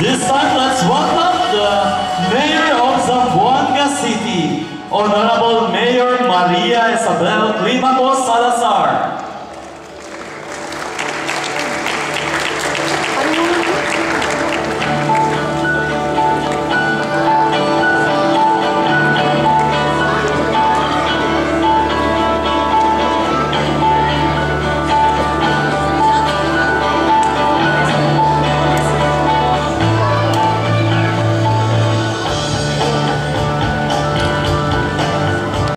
This time, let's welcome the Mayor of Zamboanga City, Honorable Mayor Maria Isabel Climaco Salazar.